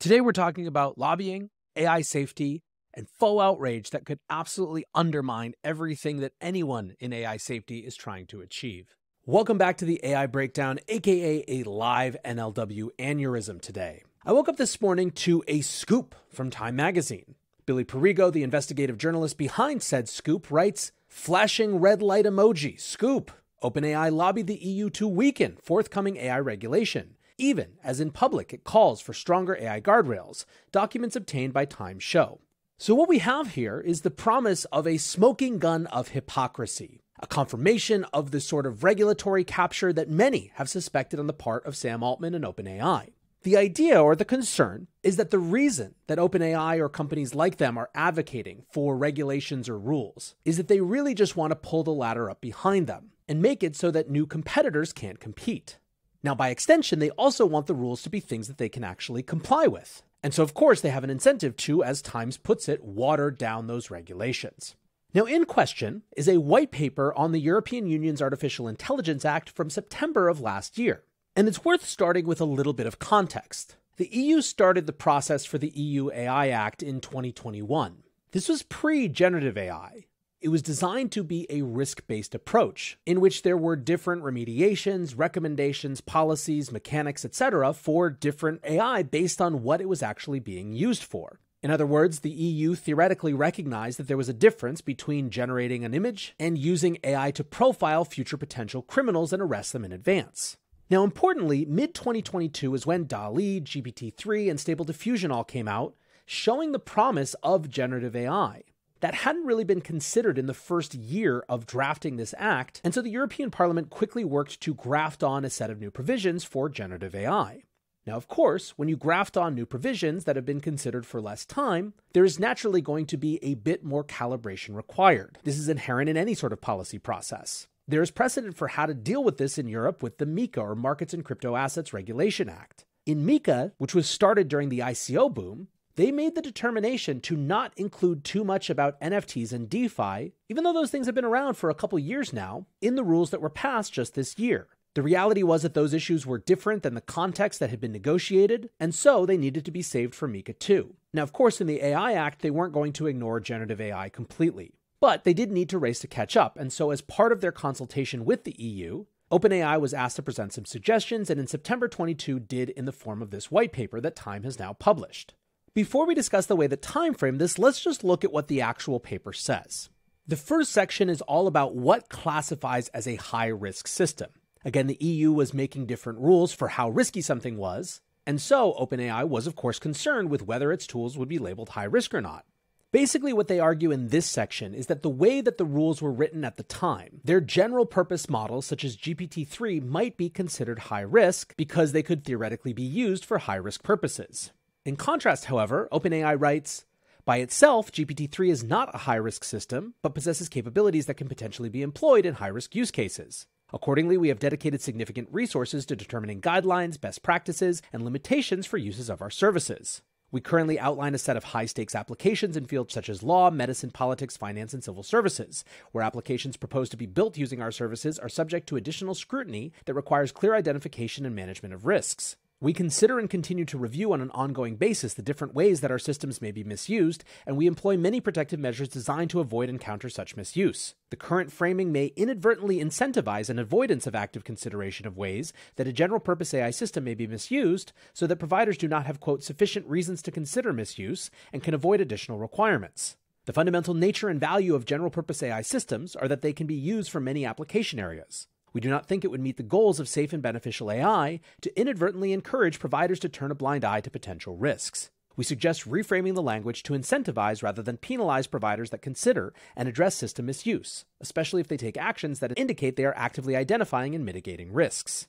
Today, we're talking about lobbying, AI safety, and faux outrage that could absolutely undermine everything that anyone in AI safety is trying to achieve. Welcome back to the AI Breakdown, aka a live NLW aneurysm today. I woke up this morning to a scoop from Time Magazine. Billy Perrigo, the investigative journalist behind said scoop, writes Flashing red light emoji, scoop. OpenAI lobbied the EU to weaken forthcoming AI regulation. Even as in public, it calls for stronger AI guardrails, documents obtained by Time show. So, what we have here is the promise of a smoking gun of hypocrisy, a confirmation of the sort of regulatory capture that many have suspected on the part of Sam Altman and OpenAI. The idea or the concern is that the reason that OpenAI or companies like them are advocating for regulations or rules is that they really just want to pull the ladder up behind them and make it so that new competitors can't compete. Now, by extension, they also want the rules to be things that they can actually comply with. And so, of course, they have an incentive to, as Times puts it, water down those regulations. Now, in question is a white paper on the European Union's Artificial Intelligence Act from September of last year. And it's worth starting with a little bit of context. The EU started the process for the EU AI Act in 2021. This was pre generative AI. It was designed to be a risk based approach in which there were different remediations, recommendations, policies, mechanics, etc., for different AI based on what it was actually being used for. In other words, the EU theoretically recognized that there was a difference between generating an image and using AI to profile future potential criminals and arrest them in advance. Now, importantly, mid 2022 is when DALL-E, GPT 3, and Stable Diffusion all came out, showing the promise of generative AI. That hadn't really been considered in the first year of drafting this act, and so the European Parliament quickly worked to graft on a set of new provisions for generative AI. Now, of course, when you graft on new provisions that have been considered for less time, there is naturally going to be a bit more calibration required. This is inherent in any sort of policy process. There is precedent for how to deal with this in Europe with the MiCA, or Markets in Crypto Assets Regulation Act. In MiCA, which was started during the ICO boom, they made the determination to not include too much about NFTs and DeFi, even though those things have been around for a couple years now, in the rules that were passed just this year. The reality was that those issues were different than the context that had been negotiated, and so they needed to be saved for MiCA 2. Now, of course, in the AI Act, they weren't going to ignore generative AI completely. But they did need to race to catch up, and so as part of their consultation with the EU, OpenAI was asked to present some suggestions, and in September 22 did in the form of this white paper that Time has now published. Before we discuss the way that Time frame this, let's just look at what the actual paper says. The first section is all about what classifies as a high risk system. Again, the EU was making different rules for how risky something was, and so OpenAI was, of course, concerned with whether its tools would be labeled high risk or not. Basically, what they argue in this section is that the way that the rules were written at the time, their general purpose models, such as GPT 3, might be considered high risk because they could theoretically be used for high risk purposes. In contrast, however, OpenAI writes, by itself, GPT 3 is not a high risk system, but possesses capabilities that can potentially be employed in high risk use cases. Accordingly, we have dedicated significant resources to determining guidelines, best practices, and limitations for uses of our services. We currently outline a set of high stakes applications in fields such as law, medicine, politics, finance, and civil services, where applications proposed to be built using our services are subject to additional scrutiny that requires clear identification and management of risks. We consider and continue to review on an ongoing basis the different ways that our systems may be misused, and we employ many protective measures designed to avoid and counter such misuse. The current framing may inadvertently incentivize an avoidance of active consideration of ways that a general purpose AI system may be misused, so that providers do not have, quote, sufficient reasons to consider misuse and can avoid additional requirements. The fundamental nature and value of general purpose AI systems are that they can be used for many application areas. We do not think it would meet the goals of safe and beneficial AI to inadvertently encourage providers to turn a blind eye to potential risks. We suggest reframing the language to incentivize rather than penalize providers that consider and address system misuse, especially if they take actions that indicate they are actively identifying and mitigating risks.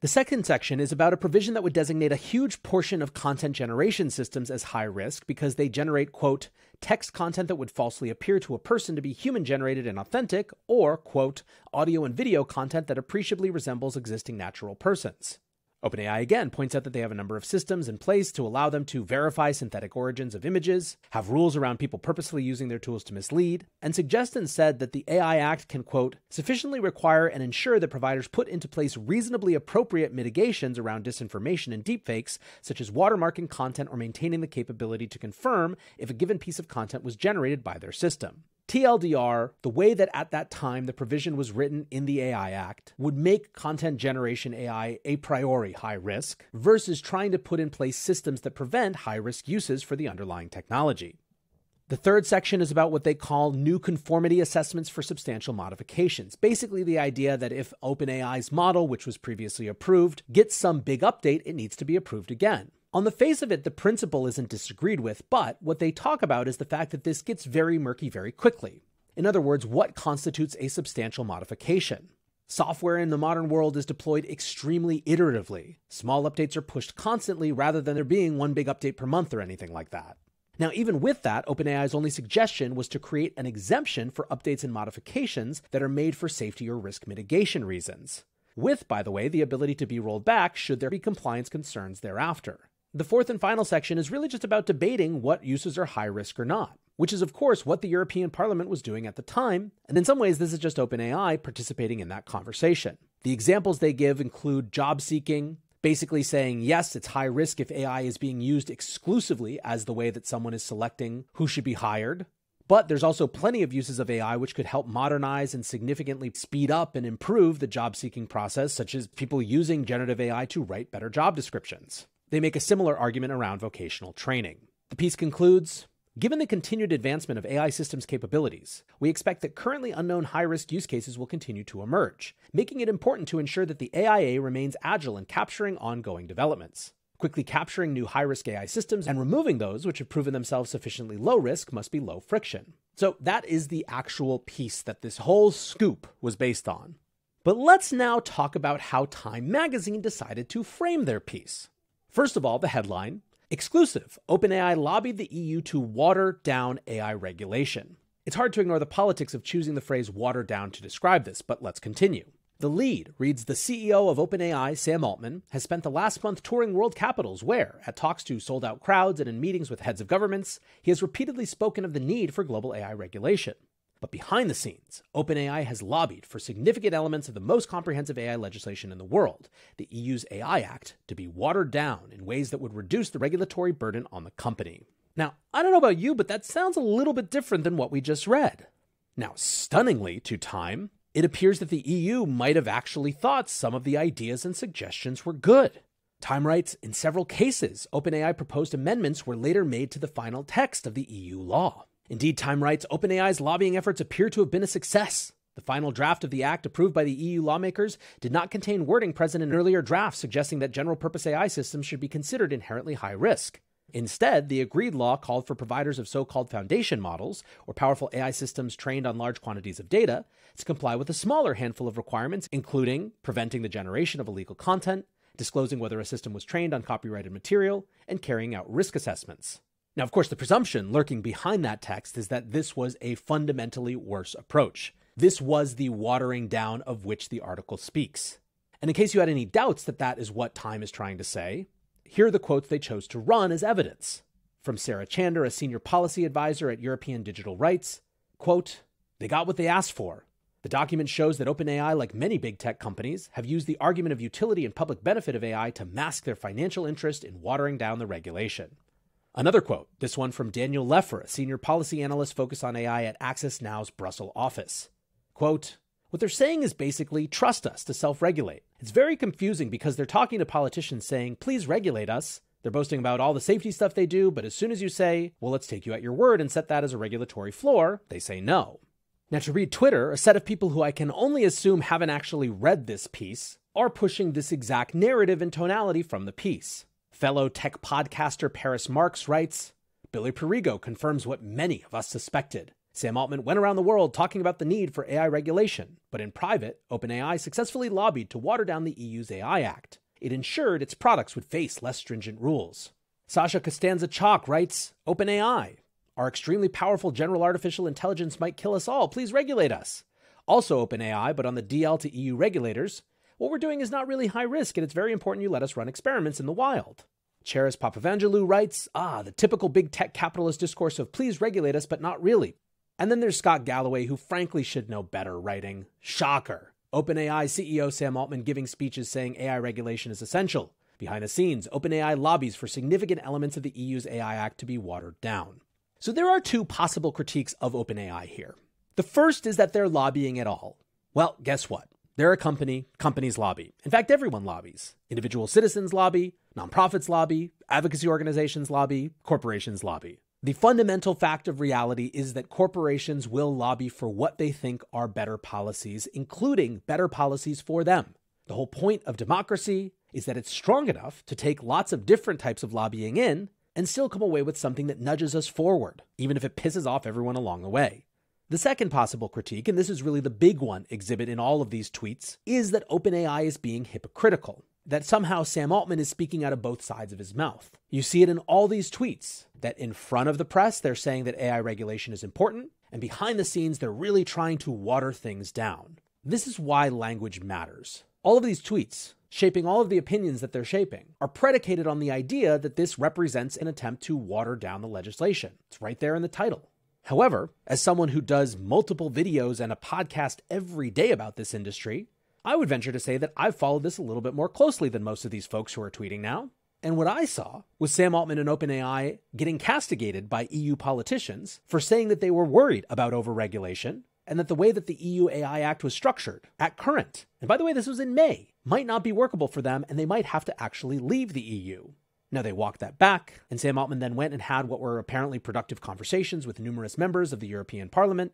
The second section is about a provision that would designate a huge portion of content generation systems as high risk because they generate, quote, text content that would falsely appear to a person to be human generated and authentic, or, quote, audio and video content that appreciably resembles existing natural persons. OpenAI again points out that they have a number of systems in place to allow them to verify synthetic origins of images, have rules around people purposely using their tools to mislead, and suggests instead that the AI Act can, quote, sufficiently require and ensure that providers put into place reasonably appropriate mitigations around disinformation and deepfakes, such as watermarking content or maintaining the capability to confirm if a given piece of content was generated by their system. TLDR, the way that at that time the provision was written in the AI Act would make content generation AI a priori high risk versus trying to put in place systems that prevent high risk uses for the underlying technology. The third section is about what they call new conformity assessments for substantial modifications. Basically, the idea that if OpenAI's model, which was previously approved, gets some big update, it needs to be approved again. On the face of it, the principle isn't disagreed with, but what they talk about is the fact that this gets very murky very quickly. In other words, what constitutes a substantial modification? Software in the modern world is deployed extremely iteratively. Small updates are pushed constantly rather than there being one big update per month or anything like that. Now, even with that, OpenAI's only suggestion was to create an exemption for updates and modifications that are made for safety or risk mitigation reasons. With, by the way, the ability to be rolled back should there be compliance concerns thereafter. The fourth and final section is really just about debating what uses are high risk or not, which is, of course, what the European Parliament was doing at the time, and in some ways, this is just OpenAI participating in that conversation. The examples they give include job seeking, basically saying, yes, it's high risk if AI is being used exclusively as the way that someone is selecting who should be hired. But there's also plenty of uses of AI which could help modernize and significantly speed up and improve the job seeking process, such as people using generative AI to write better job descriptions. They make a similar argument around vocational training. The piece concludes Given the continued advancement of AI systems capabilities, we expect that currently unknown high risk use cases will continue to emerge, making it important to ensure that the AIA remains agile in capturing ongoing developments. Quickly capturing new high risk AI systems and removing those which have proven themselves sufficiently low risk must be low friction. So, that is the actual piece that this whole scoop was based on. But let's now talk about how Time magazine decided to frame their piece. First of all, the headline Exclusive OpenAI lobbied the EU to water down AI regulation. It's hard to ignore the politics of choosing the phrase water down to describe this, but let's continue. The lead reads The CEO of OpenAI, Sam Altman, has spent the last month touring world capitals where, at talks to sold out crowds and in meetings with heads of governments, he has repeatedly spoken of the need for global AI regulation. But behind the scenes, OpenAI has lobbied for significant elements of the most comprehensive AI legislation in the world, the EU's AI Act, to be watered down in ways that would reduce the regulatory burden on the company. Now, I don't know about you, but that sounds a little bit different than what we just read. Now, stunningly to time, it appears that the EU might have actually thought some of the ideas and suggestions were good. Time writes In several cases, OpenAI proposed amendments were later made to the final text of the EU law. Indeed, Time writes OpenAI's lobbying efforts appear to have been a success. The final draft of the act approved by the EU lawmakers did not contain wording present in earlier drafts suggesting that general purpose AI systems should be considered inherently high risk. Instead, the agreed law called for providers of so called foundation models, or powerful AI systems trained on large quantities of data, to comply with a smaller handful of requirements, including preventing the generation of illegal content, disclosing whether a system was trained on copyrighted material, and carrying out risk assessments. Now, of course, the presumption lurking behind that text is that this was a fundamentally worse approach. This was the watering down of which the article speaks. And in case you had any doubts that that is what Time is trying to say, here are the quotes they chose to run as evidence. From Sarah Chander, a senior policy advisor at European Digital Rights, quote, They got what they asked for. The document shows that OpenAI, like many big tech companies, have used the argument of utility and public benefit of AI to mask their financial interest in watering down the regulation. Another quote, this one from Daniel Leufer, a senior policy analyst focused on AI at Access Now's Brussels office. Quote, what they're saying is basically trust us to self regulate. It's very confusing because they're talking to politicians saying, please regulate us. They're boasting about all the safety stuff they do, but as soon as you say, well, let's take you at your word and set that as a regulatory floor, they say no. Now, to read Twitter, a set of people who I can only assume haven't actually read this piece are pushing this exact narrative and tonality from the piece. Fellow tech podcaster Paris Marks writes Billy Perrigo confirms what many of us suspected. Sam Altman went around the world talking about the need for AI regulation, but in private, OpenAI successfully lobbied to water down the EU's AI Act. It ensured its products would face less stringent rules. Sasha Costanza Chock writes OpenAI, our extremely powerful general artificial intelligence might kill us all. Please regulate us. Also, OpenAI, but on the DL to EU regulators, what we're doing is not really high risk, and it's very important you let us run experiments in the wild. Charis Papaevangelou writes, Ah, the typical big tech capitalist discourse of please regulate us, but not really. And then there's Scott Galloway, who frankly should know better, writing, Shocker. OpenAI CEO Sam Altman giving speeches saying AI regulation is essential. Behind the scenes, OpenAI lobbies for significant elements of the EU's AI Act to be watered down. So there are two possible critiques of OpenAI here. The first is that they're lobbying at all. Well, guess what? They're a company, companies lobby. In fact, everyone lobbies. Individual citizens lobby, nonprofits lobby, advocacy organizations lobby, corporations lobby. The fundamental fact of reality is that corporations will lobby for what they think are better policies, including better policies for them. The whole point of democracy is that it's strong enough to take lots of different types of lobbying in and still come away with something that nudges us forward, even if it pisses off everyone along the way. The second possible critique, and this is really the big one exhibit in all of these tweets, is that OpenAI is being hypocritical. That somehow Sam Altman is speaking out of both sides of his mouth. You see it in all these tweets that in front of the press, they're saying that AI regulation is important, and behind the scenes, they're really trying to water things down. This is why language matters. All of these tweets, shaping all of the opinions that they're shaping, are predicated on the idea that this represents an attempt to water down the legislation. It's right there in the title. However, as someone who does multiple videos and a podcast every day about this industry, I would venture to say that I've followed this a little bit more closely than most of these folks who are tweeting now. And what I saw was Sam Altman and OpenAI getting castigated by EU politicians for saying that they were worried about overregulation and that the way that the EU AI Act was structured at current, and by the way, this was in May, might not be workable for them and they might have to actually leave the EU. Now, they walked that back, and Sam Altman then went and had what were apparently productive conversations with numerous members of the European Parliament.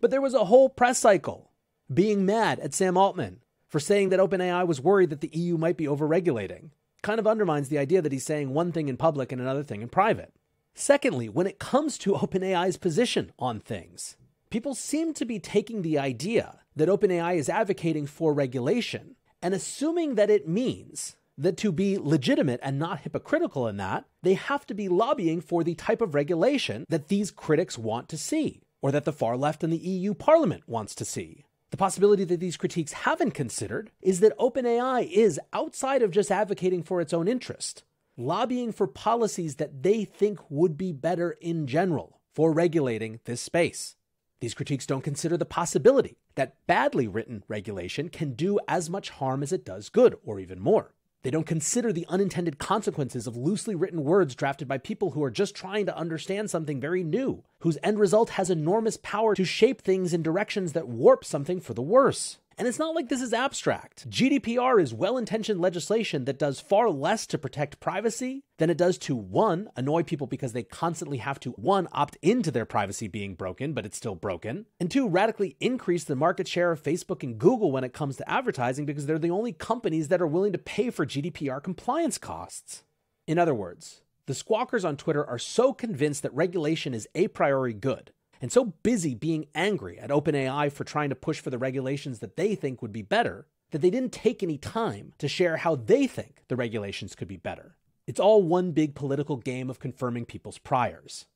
But there was a whole press cycle being mad at Sam Altman for saying that OpenAI was worried that the EU might be overregulating. Kind of undermines the idea that he's saying one thing in public and another thing in private. Secondly, when it comes to OpenAI's position on things, people seem to be taking the idea that OpenAI is advocating for regulation and assuming that it means that to be legitimate and not hypocritical in that, they have to be lobbying for the type of regulation that these critics want to see, or that the far left in the EU Parliament wants to see. The possibility that these critiques haven't considered is that OpenAI is, outside of just advocating for its own interest, lobbying for policies that they think would be better in general for regulating this space. These critiques don't consider the possibility that badly written regulation can do as much harm as it does good, or even more. They don't consider the unintended consequences of loosely written words drafted by people who are just trying to understand something very new, whose end result has enormous power to shape things in directions that warp something for the worse. And it's not like this is abstract. GDPR is well intentioned legislation that does far less to protect privacy than it does to one, annoy people because they constantly have to one, opt into their privacy being broken, but it's still broken, and two, radically increase the market share of Facebook and Google when it comes to advertising because they're the only companies that are willing to pay for GDPR compliance costs. In other words, the squawkers on Twitter are so convinced that regulation is a priori good and so busy being angry at OpenAI for trying to push for the regulations that they think would be better that they didn't take any time to share how they think the regulations could be better. It's all one big political game of confirming people's priors.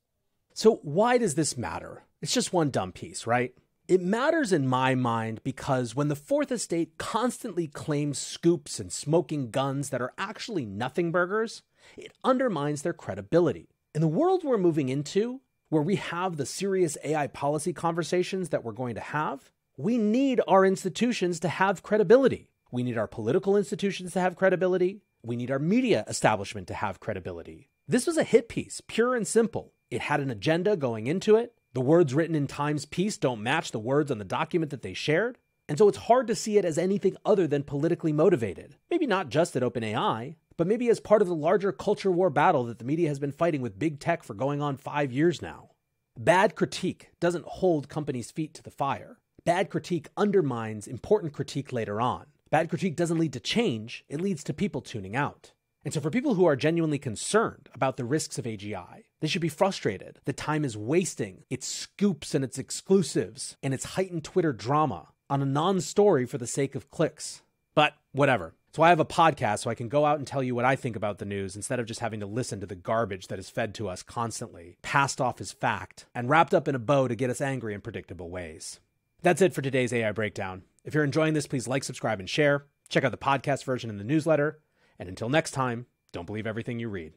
So, why does this matter? It's just one dumb piece, right? It matters in my mind because when the Fourth Estate constantly claims scoops and smoking guns that are actually nothing burgers, it undermines their credibility. In the world we're moving into, where we have the serious AI policy conversations that we're going to have, we need our institutions to have credibility. We need our political institutions to have credibility. We need our media establishment to have credibility. This was a hit piece, pure and simple. It had an agenda going into it. The words written in Time's piece don't match the words on the document that they shared. And so it's hard to see it as anything other than politically motivated. Maybe not just at OpenAI, but maybe as part of the larger culture war battle that the media has been fighting with big tech for going on five years now. Bad critique doesn't hold companies' feet to the fire. Bad critique undermines important critique later on. Bad critique doesn't lead to change, it leads to people tuning out. And so, for people who are genuinely concerned about the risks of AGI, they should be frustrated that time is wasting its scoops and its exclusives and its heightened Twitter drama on a non story for the sake of clicks. But whatever. So I have a podcast so I can go out and tell you what I think about the news instead of just having to listen to the garbage that is fed to us constantly, passed off as fact, and wrapped up in a bow to get us angry in predictable ways. That's it for today's AI breakdown. If you're enjoying this, please like, subscribe, and share. Check out the podcast version in the newsletter. And until next time, don't believe everything you read.